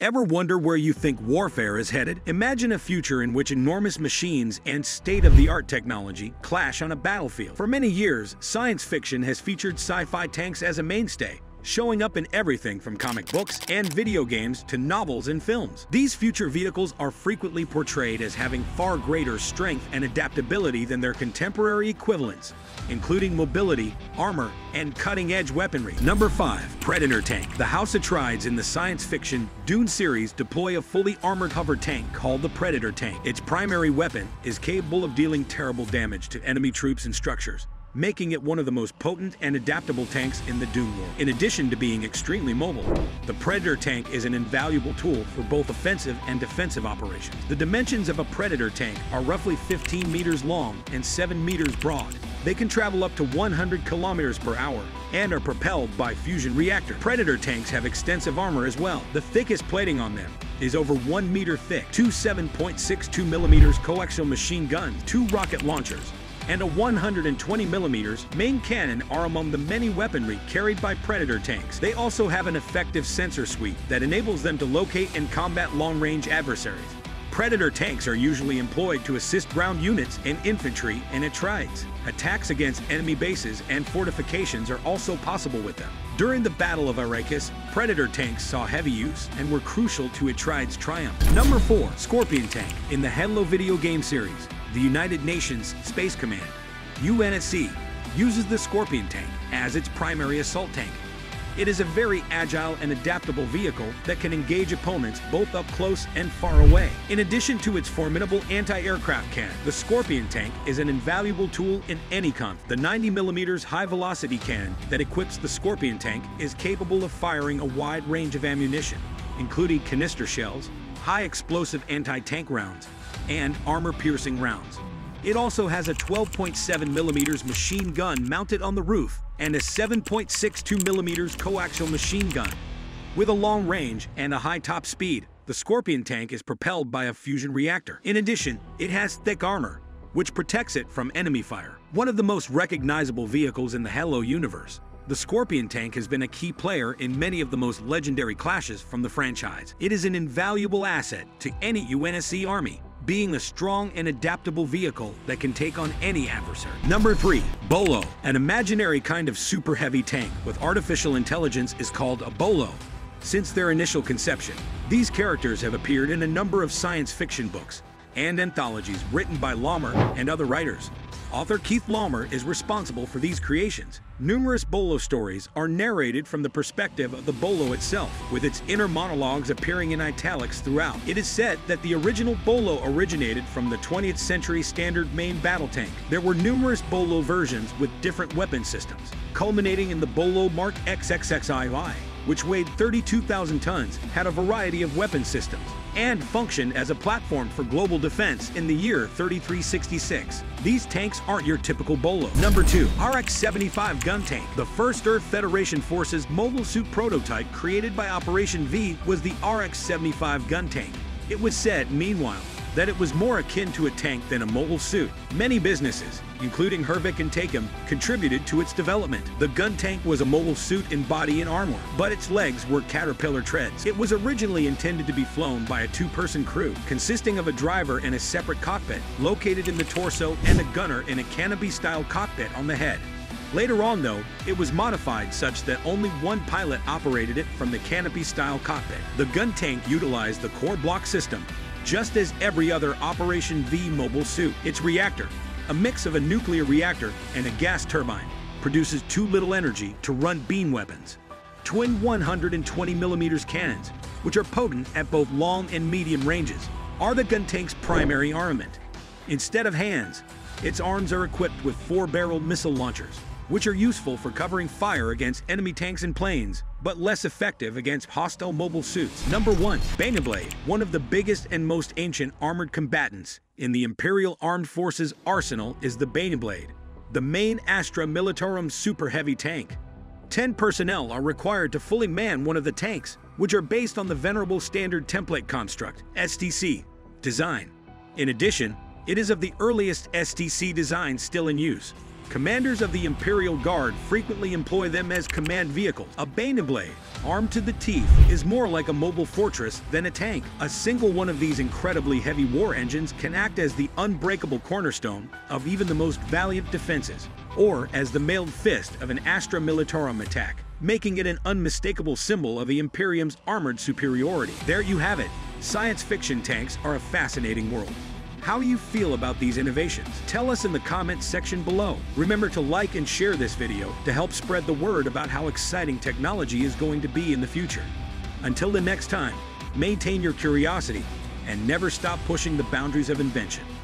Ever wonder where you think warfare is headed? Imagine a future in which enormous machines and state-of-the-art technology clash on a battlefield. For many years, science fiction has featured sci-fi tanks as a mainstay, showing up in everything from comic books and video games to novels and films. These future vehicles are frequently portrayed as having far greater strength and adaptability than their contemporary equivalents, including mobility, armor, and cutting-edge weaponry. Number 5. Predator Tank The House Atreides in the science fiction Dune series deploy a fully armored hover tank called the Predator Tank. Its primary weapon is capable of dealing terrible damage to enemy troops and structures, making it one of the most potent and adaptable tanks in the Dune world. In addition to being extremely mobile, the Predator tank is an invaluable tool for both offensive and defensive operations. The dimensions of a Predator tank are roughly 15 meters long and 7 meters broad. They can travel up to 100 kilometers per hour and are propelled by fusion reactor. Predator tanks have extensive armor as well. The thickest plating on them is over 1 meter thick, two 7.62 millimeters coaxial machine guns, two rocket launchers, and a 120mm main cannon are among the many weaponry carried by Predator tanks. They also have an effective sensor suite that enables them to locate and combat long-range adversaries. Predator tanks are usually employed to assist ground units and infantry and Atreides. Attacks against enemy bases and fortifications are also possible with them. During the Battle of Arrakis, Predator tanks saw heavy use and were crucial to Atreides' triumph. Number 4. Scorpion Tank in the Halo video game series the United Nations Space Command, UNSC, uses the Scorpion tank as its primary assault tank. It is a very agile and adaptable vehicle that can engage opponents both up close and far away. In addition to its formidable anti-aircraft cannon, the Scorpion tank is an invaluable tool in any conflict. The 90mm high-velocity cannon that equips the Scorpion tank is capable of firing a wide range of ammunition, including canister shells, high explosive anti-tank rounds, and armor-piercing rounds. It also has a 12.7mm machine gun mounted on the roof and a 7.62mm coaxial machine gun. With a long range and a high top speed, the Scorpion tank is propelled by a fusion reactor. In addition, it has thick armor, which protects it from enemy fire. One of the most recognizable vehicles in the Halo universe, the Scorpion tank has been a key player in many of the most legendary clashes from the franchise. It is an invaluable asset to any UNSC army, being a strong and adaptable vehicle that can take on any adversary. Number 3. Bolo. An imaginary kind of super heavy tank with artificial intelligence is called a Bolo. Since their initial conception, these characters have appeared in a number of science fiction books and anthologies written by Laumer and other writers. Author Keith Laumer is responsible for these creations. Numerous Bolo stories are narrated from the perspective of the Bolo itself, with its inner monologues appearing in italics throughout. It is said that the original Bolo originated from the 20th century standard main battle tank. There were numerous Bolo versions with different weapon systems, culminating in the Bolo Mark XXXII, which weighed 32,000 tons, had a variety of weapon systems, and function as a platform for global defense in the year 3366. These tanks aren't your typical Bolo. Number 2. RX-75 Gun Tank The first Earth Federation Forces mobile suit prototype created by Operation V was the RX-75 gun tank. It was said, meanwhile, that it was more akin to a tank than a mobile suit. Many businesses, including Hervik and Takem, contributed to its development. The gun tank was a mobile suit in body and armor, but its legs were caterpillar treads. It was originally intended to be flown by a two-person crew, consisting of a driver in a separate cockpit, located in the torso, and a gunner in a canopy-style cockpit on the head. Later on, though, it was modified such that only one pilot operated it from the canopy-style cockpit. The gun tank utilized the core block system, just as every other Operation V mobile suit. Its reactor, a mix of a nuclear reactor and a gas turbine, produces too little energy to run beam weapons. Twin 120mm cannons, which are potent at both long and medium ranges, are the gun tank's primary armament. Instead of hands, its arms are equipped with four-barreled missile launchers, which are useful for covering fire against enemy tanks and planes, but less effective against hostile mobile suits. Number 1. Baneblade, one of the biggest and most ancient armored combatants in the Imperial Armed Forces arsenal is the Baneblade, the main Astra Militarum super heavy tank. 10 personnel are required to fully man one of the tanks, which are based on the Venerable Standard Template Construct, STC, design. In addition, it is of the earliest STC designs still in use. Commanders of the Imperial Guard frequently employ them as command vehicles. A Baneblade, armed to the teeth, is more like a mobile fortress than a tank. A single one of these incredibly heavy war engines can act as the unbreakable cornerstone of even the most valiant defenses, or as the mailed fist of an Astra Militarum attack, making it an unmistakable symbol of the Imperium's armored superiority. There you have it. Science fiction tanks are a fascinating world. How you feel about these innovations? Tell us in the comments section below. Remember to like and share this video to help spread the word about how exciting technology is going to be in the future. Until the next time, maintain your curiosity and never stop pushing the boundaries of invention.